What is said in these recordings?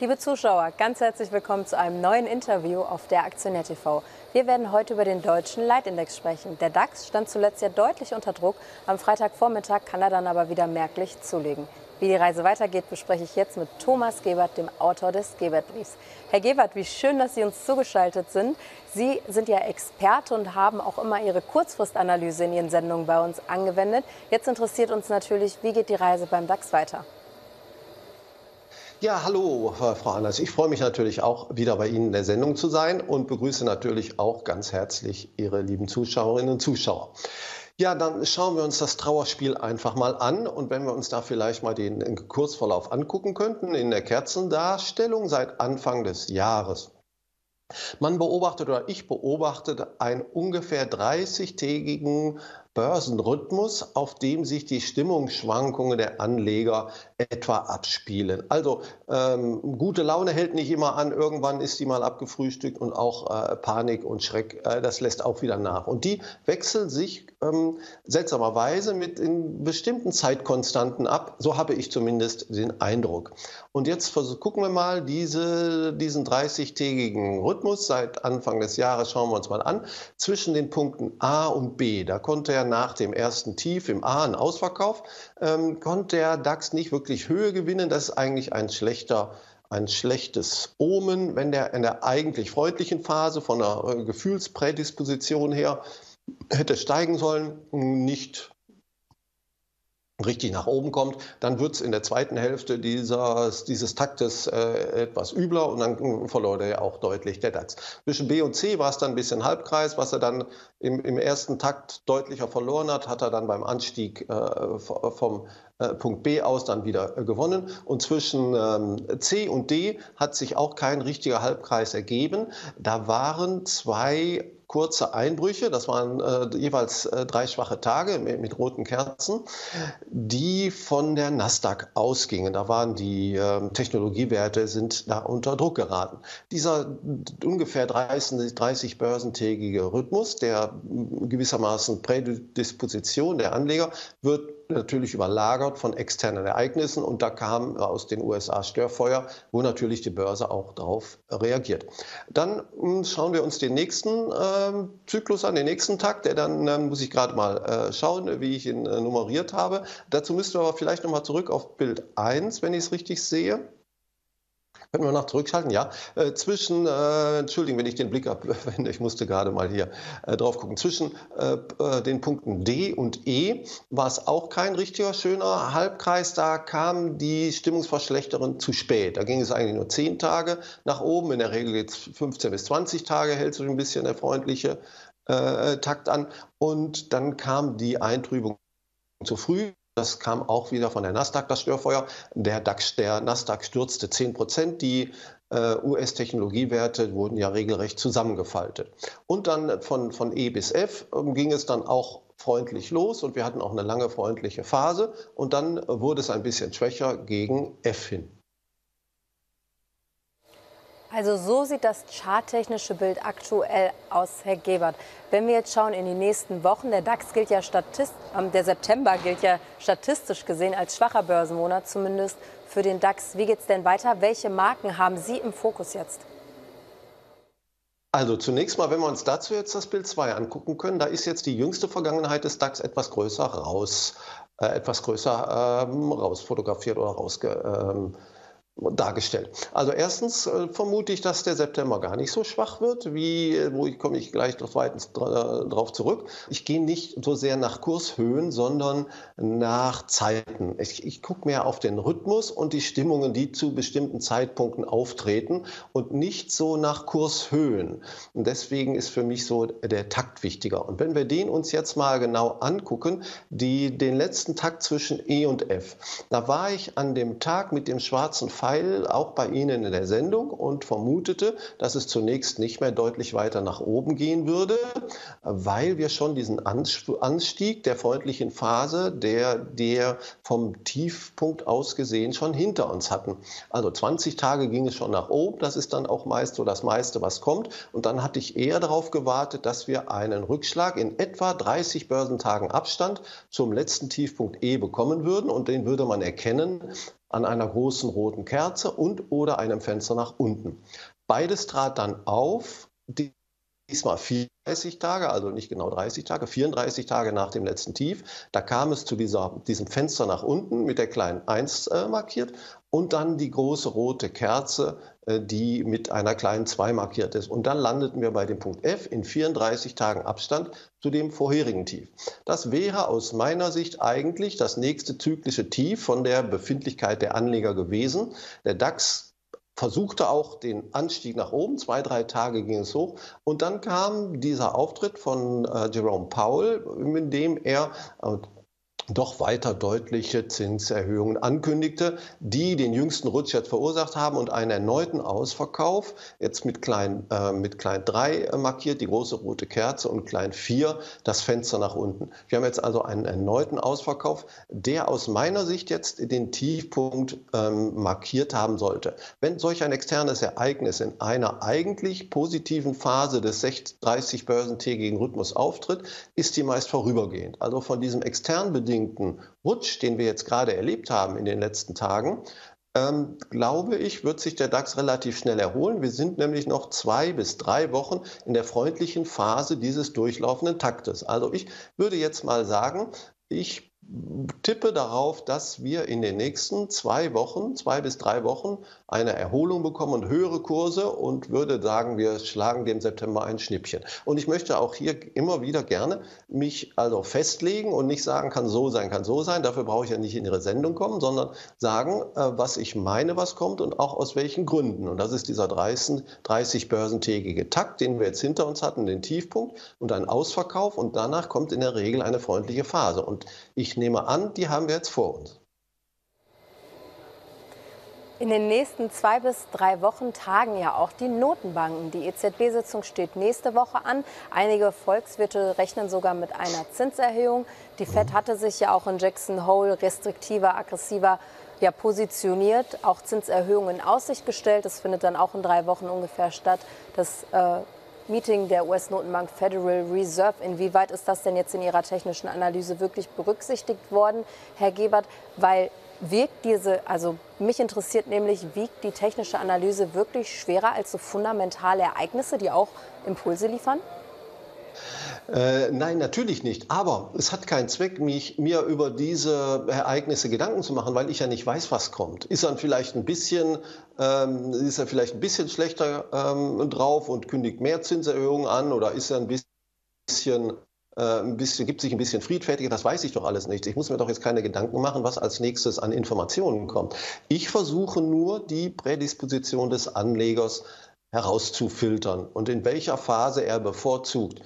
Liebe Zuschauer, ganz herzlich willkommen zu einem neuen Interview auf der Aktionär TV. Wir werden heute über den deutschen Leitindex sprechen. Der DAX stand zuletzt ja deutlich unter Druck. Am Freitagvormittag kann er dann aber wieder merklich zulegen. Wie die Reise weitergeht, bespreche ich jetzt mit Thomas Gebert, dem Autor des Gebert-Briefs. Herr Gebert, wie schön, dass Sie uns zugeschaltet sind. Sie sind ja Experte und haben auch immer Ihre Kurzfristanalyse in Ihren Sendungen bei uns angewendet. Jetzt interessiert uns natürlich, wie geht die Reise beim DAX weiter? Ja, hallo, Frau Anders. Ich freue mich natürlich auch, wieder bei Ihnen in der Sendung zu sein und begrüße natürlich auch ganz herzlich Ihre lieben Zuschauerinnen und Zuschauer. Ja, dann schauen wir uns das Trauerspiel einfach mal an. Und wenn wir uns da vielleicht mal den Kursverlauf angucken könnten, in der Kerzendarstellung seit Anfang des Jahres. Man beobachtet oder ich beobachtete einen ungefähr 30-tägigen Börsenrhythmus, auf dem sich die Stimmungsschwankungen der Anleger etwa abspielen. Also ähm, gute Laune hält nicht immer an, irgendwann ist die mal abgefrühstückt und auch äh, Panik und Schreck, äh, das lässt auch wieder nach. Und die wechseln sich ähm, seltsamerweise mit in bestimmten Zeitkonstanten ab. So habe ich zumindest den Eindruck. Und jetzt gucken wir mal diese, diesen 30-tägigen Rhythmus seit Anfang des Jahres, schauen wir uns mal an, zwischen den Punkten A und B. Da konnte er nach dem ersten Tief im A, ein Ausverkauf, ähm, konnte der DAX nicht wirklich Höhe gewinnen. Das ist eigentlich ein schlechter ein schlechtes Omen, wenn der in der eigentlich freundlichen Phase von der äh, Gefühlsprädisposition her hätte steigen sollen, nicht richtig nach oben kommt, dann wird es in der zweiten Hälfte dieses, dieses Taktes äh, etwas übler und dann verlor der ja auch deutlich der DAX. Zwischen B und C war es dann ein bisschen Halbkreis, was er dann im, im ersten Takt deutlicher verloren hat, hat er dann beim Anstieg äh, vom äh, Punkt B aus dann wieder äh, gewonnen. Und zwischen ähm, C und D hat sich auch kein richtiger Halbkreis ergeben. Da waren zwei kurze Einbrüche, das waren äh, jeweils äh, drei schwache Tage mit, mit, roten Kerzen, die von der Nasdaq ausgingen. Da waren die äh, Technologiewerte sind da unter Druck geraten. Dieser ungefähr 30, 30 börsentägige Rhythmus, der gewissermaßen Prädisposition der Anleger, wird natürlich überlagert von externen Ereignissen und da kam aus den USA Störfeuer, wo natürlich die Börse auch darauf reagiert. Dann hm, schauen wir uns den nächsten äh, Zyklus an, den nächsten Tag, der dann äh, muss ich gerade mal äh, schauen, wie ich ihn äh, nummeriert habe. Dazu müssten wir aber vielleicht nochmal zurück auf Bild 1, wenn ich es richtig sehe. Können wir noch zurückschalten? Ja. Äh, zwischen, äh, Entschuldigung, wenn ich den Blick abwende, ich musste gerade mal hier äh, drauf gucken. Zwischen äh, äh, den Punkten D und E war es auch kein richtiger schöner Halbkreis. Da kam die Stimmungsverschlechterung zu spät. Da ging es eigentlich nur zehn Tage nach oben. In der Regel geht es 15 bis 20 Tage, hält sich ein bisschen der freundliche äh, Takt an. Und dann kam die Eintrübung zu früh. Das kam auch wieder von der Nasdaq, das Störfeuer. Der DAX, der Nasdaq stürzte 10 Prozent. Die äh, US-Technologiewerte wurden ja regelrecht zusammengefaltet. Und dann von, von E bis F äh, ging es dann auch freundlich los und wir hatten auch eine lange freundliche Phase. Und dann wurde es ein bisschen schwächer gegen F hin. Also so sieht das charttechnische Bild aktuell aus, Herr Gebert. Wenn wir jetzt schauen in die nächsten Wochen, der DAX gilt ja statist, äh, der September gilt ja statistisch gesehen als schwacher Börsenmonat, zumindest für den DAX. Wie geht es denn weiter? Welche Marken haben Sie im Fokus jetzt? Also zunächst mal, wenn wir uns dazu jetzt das Bild 2 angucken können, da ist jetzt die jüngste Vergangenheit des DAX etwas größer raus, äh, etwas größer ähm, rausfotografiert oder rausge, ähm, dargestellt. Also erstens äh, vermute ich, dass der September gar nicht so schwach wird, wie, wo ich komme ich gleich zweitens darauf zurück. Ich gehe nicht so sehr nach Kurshöhen, sondern nach Zeiten. Ich, ich gucke mehr auf den Rhythmus und die Stimmungen, die zu bestimmten Zeitpunkten auftreten und nicht so nach Kurshöhen. Und deswegen ist für mich so der Takt wichtiger. Und wenn wir den uns jetzt mal genau angucken, die, den letzten Takt zwischen E und F, da war ich an dem Tag mit dem schwarzen Pfeil Teil auch bei Ihnen in der Sendung und vermutete, dass es zunächst nicht mehr deutlich weiter nach oben gehen würde, weil wir schon diesen Anstieg der freundlichen Phase, der, der vom Tiefpunkt aus gesehen schon hinter uns hatten. Also 20 Tage ging es schon nach oben, das ist dann auch meist so das meiste, was kommt. Und dann hatte ich eher darauf gewartet, dass wir einen Rückschlag in etwa 30 Börsentagen Abstand zum letzten Tiefpunkt E bekommen würden und den würde man erkennen an einer großen roten Kerze und oder einem Fenster nach unten. Beides trat dann auf, diesmal 34 Tage, also nicht genau 30 Tage, 34 Tage nach dem letzten Tief. Da kam es zu dieser, diesem Fenster nach unten mit der kleinen 1 äh, markiert und dann die große rote Kerze, äh, die mit einer kleinen 2 markiert ist. Und dann landeten wir bei dem Punkt F in 34 Tagen Abstand zu dem vorherigen Tief. Das wäre aus meiner Sicht eigentlich das nächste zyklische Tief von der Befindlichkeit der Anleger gewesen. Der DAX versuchte auch den Anstieg nach oben. Zwei, drei Tage ging es hoch. Und dann kam dieser Auftritt von äh, Jerome Powell, in dem er äh, doch weiter deutliche Zinserhöhungen ankündigte, die den jüngsten Rutsch jetzt verursacht haben und einen erneuten Ausverkauf, jetzt mit klein, äh, mit klein 3 äh, markiert, die große rote Kerze und klein 4 das Fenster nach unten. Wir haben jetzt also einen erneuten Ausverkauf, der aus meiner Sicht jetzt den Tiefpunkt ähm, markiert haben sollte. Wenn solch ein externes Ereignis in einer eigentlich positiven Phase des 30 börsentägigen Rhythmus auftritt, ist die meist vorübergehend. Also von diesem extern bedingten bedingten Rutsch, den wir jetzt gerade erlebt haben in den letzten Tagen, ähm, glaube ich, wird sich der DAX relativ schnell erholen. Wir sind nämlich noch zwei bis drei Wochen in der freundlichen Phase dieses durchlaufenden Taktes. Also ich würde jetzt mal sagen, ich tippe darauf, dass wir in den nächsten zwei Wochen, zwei bis drei Wochen, eine Erholung bekommen und höhere Kurse und würde sagen, wir schlagen dem September ein Schnippchen. Und ich möchte auch hier immer wieder gerne mich also festlegen und nicht sagen, kann so sein, kann so sein. Dafür brauche ich ja nicht in Ihre Sendung kommen, sondern sagen, äh, was ich meine, was kommt und auch aus welchen Gründen. Und das ist dieser 30, 30 börsentägige Takt, den wir jetzt hinter uns hatten, den Tiefpunkt und ein Ausverkauf. Und danach kommt in der Regel eine freundliche Phase. Und ich nehme an, die haben wir jetzt vor uns. In den nächsten zwei bis drei Wochen tagen ja auch die Notenbanken. Die EZB-Sitzung steht nächste Woche an. Einige Volkswirte rechnen sogar mit einer Zinserhöhung. Die Fed hatte sich ja auch in Jackson Hole restriktiver, aggressiver ja, positioniert, auch Zinserhöhungen in Aussicht gestellt. Das findet dann auch in drei Wochen ungefähr statt. Das äh, Meeting der US-Notenbank Federal Reserve. Inwieweit ist das denn jetzt in Ihrer technischen Analyse wirklich berücksichtigt worden, Herr Gebert? Weil wirkt diese, also mich interessiert nämlich, wiegt die technische Analyse wirklich schwerer als so fundamentale Ereignisse, die auch Impulse liefern? Äh, nein, natürlich nicht. Aber es hat keinen Zweck, mich, mir über diese Ereignisse Gedanken zu machen, weil ich ja nicht weiß, was kommt. Ist er vielleicht ein bisschen, ähm, ist er vielleicht ein bisschen schlechter ähm, drauf und kündigt mehr Zinserhöhungen an oder ist er ein bisschen äh, ein bisschen, gibt sich ein bisschen friedfertiger, das weiß ich doch alles nicht. Ich muss mir doch jetzt keine Gedanken machen, was als nächstes an Informationen kommt. Ich versuche nur, die Prädisposition des Anlegers herauszufiltern und in welcher Phase er bevorzugt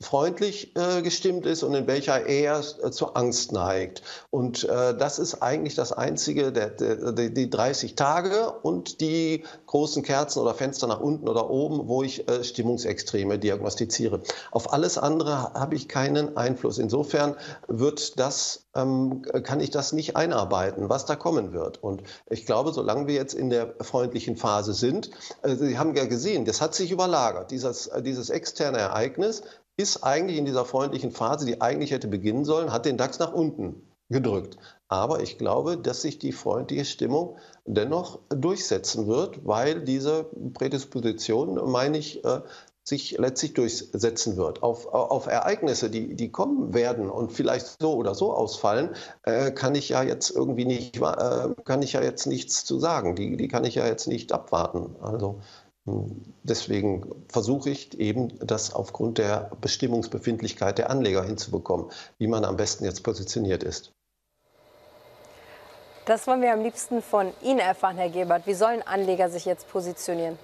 freundlich äh, gestimmt ist und in welcher er äh, zur Angst neigt. Und das ist eigentlich das Einzige, der, der, die 30 Tage und die großen Kerzen oder Fenster nach unten oder oben, wo ich Stimmungsextreme diagnostiziere. Auf alles andere habe ich keinen Einfluss. Insofern wird das ähm, kann ich das nicht einarbeiten, was da kommen wird. Und ich glaube, solange wir jetzt in der freundlichen Phase sind, äh, Sie haben ja gesehen, das hat sich überlagert. Dieses, äh, dieses externe Ereignis ist eigentlich in dieser freundlichen Phase, die eigentlich hätte beginnen sollen, hat den DAX nach unten gedrückt. Aber ich glaube, dass sich die freundliche Stimmung dennoch durchsetzen wird, weil diese Prädisposition, meine ich, äh, sich letztlich durchsetzen wird. Auf, auf Ereignisse, die, die kommen werden und vielleicht so oder so ausfallen, äh, kann ich ja jetzt irgendwie nicht, äh, kann ich ja jetzt nichts zu sagen. Die, die kann ich ja jetzt nicht abwarten. Also deswegen versuche ich eben, das aufgrund der Bestimmungsbefindlichkeit der Anleger hinzubekommen, wie man am besten jetzt positioniert ist. Das wollen wir am liebsten von Ihnen erfahren, Herr Gebert. Wie sollen Anleger sich jetzt positionieren?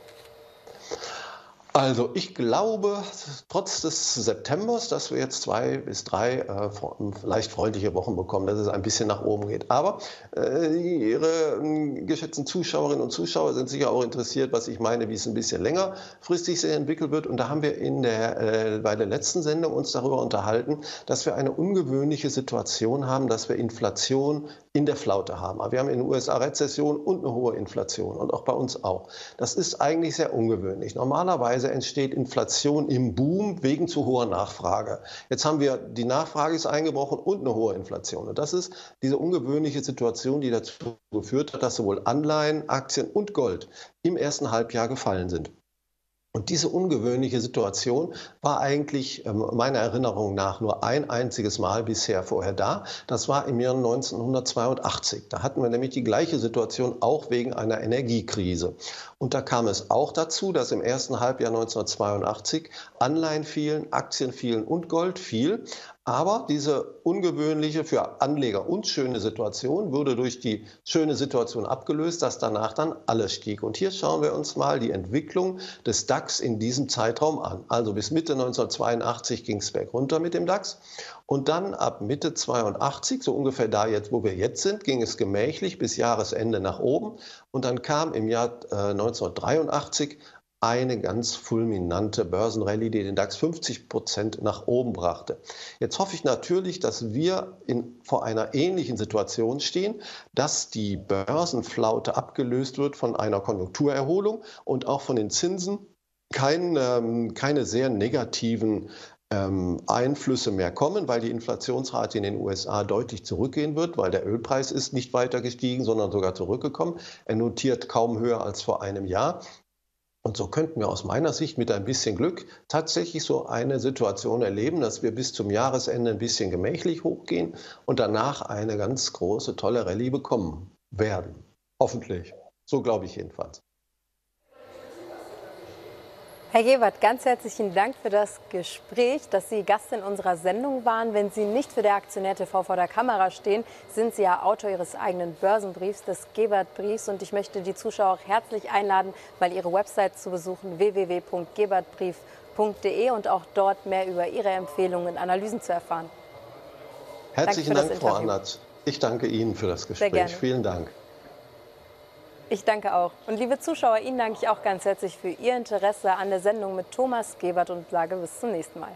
Also ich glaube, trotz des Septembers, dass wir jetzt zwei bis drei äh, leicht freundliche Wochen bekommen, dass es ein bisschen nach oben geht. Aber äh, Ihre äh, geschätzten Zuschauerinnen und Zuschauer sind sicher auch interessiert, was ich meine, wie es ein bisschen längerfristig sich entwickelt wird. Und da haben wir in der, äh, bei der letzten Sendung uns darüber unterhalten, dass wir eine ungewöhnliche Situation haben, dass wir Inflation in der Flaute haben. Aber wir haben in den USA Rezession und eine hohe Inflation und auch bei uns auch. Das ist eigentlich sehr ungewöhnlich. Normalerweise Beispielsweise entsteht Inflation im Boom wegen zu hoher Nachfrage. Jetzt haben wir, die Nachfrage ist eingebrochen und eine hohe Inflation. Und das ist diese ungewöhnliche Situation, die dazu geführt hat, dass sowohl Anleihen, Aktien und Gold im ersten Halbjahr gefallen sind. Und diese ungewöhnliche Situation war eigentlich ähm, meiner Erinnerung nach nur ein einziges Mal bisher vorher da. Das war im Jahr 1982. Da hatten wir nämlich die gleiche Situation auch wegen einer Energiekrise. Und da kam es auch dazu, dass im ersten Halbjahr 1982 Anleihen fielen, Aktien fielen und Gold fiel. Aber diese ungewöhnliche, für Anleger unschöne Situation wurde durch die schöne Situation abgelöst, dass danach dann alles stieg. Und hier schauen wir uns mal die Entwicklung des DAX in diesem Zeitraum an. Also bis Mitte 1982 ging es berg runter mit dem DAX. Und dann ab Mitte 82, so ungefähr da jetzt, wo wir jetzt sind, ging es gemächlich bis Jahresende nach oben. Und dann kam im Jahr äh, 1983 eine ganz fulminante Börsenrallye, die den DAX 50 Prozent nach oben brachte. Jetzt hoffe ich natürlich, dass wir in, vor einer ähnlichen Situation stehen, dass die Börsenflaute abgelöst wird von einer Konjunkturerholung und auch von den Zinsen kein, ähm, keine sehr negativen ähm, Einflüsse mehr kommen, weil die Inflationsrate in den USA deutlich zurückgehen wird, weil der Ölpreis ist nicht weiter gestiegen, sondern sogar zurückgekommen. Er notiert kaum höher als vor einem Jahr. Und so könnten wir aus meiner Sicht mit ein bisschen Glück tatsächlich so eine Situation erleben, dass wir bis zum Jahresende ein bisschen gemächlich hochgehen und danach eine ganz große, tolle Rallye bekommen werden. Hoffentlich. So glaube ich jedenfalls. Herr Gebert, ganz herzlichen Dank für das Gespräch, dass Sie Gast in unserer Sendung waren. Wenn Sie nicht für der Aktionär TV vor der Kamera stehen, sind Sie ja Autor Ihres eigenen Börsenbriefs, des Gebert-Briefs. Und ich möchte die Zuschauer auch herzlich einladen, mal Ihre Website zu besuchen, www.gebertbrief.de und auch dort mehr über Ihre Empfehlungen und Analysen zu erfahren. Herzlichen Dank, Frau Annert. Ich danke Ihnen für das Gespräch. Vielen Dank. Ich danke auch. Und liebe Zuschauer, Ihnen danke ich auch ganz herzlich für Ihr Interesse an der Sendung mit Thomas Gebert und sage bis zum nächsten Mal.